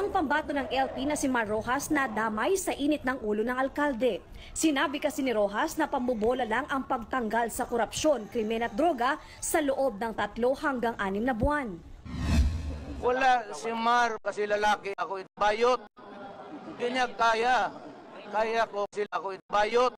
ang pambato ng LP na si Mar Rojas na damay sa init ng ulo ng alkalde. Sinabi kasi ni Rojas na pambobola lang ang pagtanggal sa korupsyon, krimen at droga sa loob ng tatlo hanggang anim na buwan. Wala si Mar kasi lalaki ako itbayot. Hindi niya kaya. Kaya ko sila ako itbayot.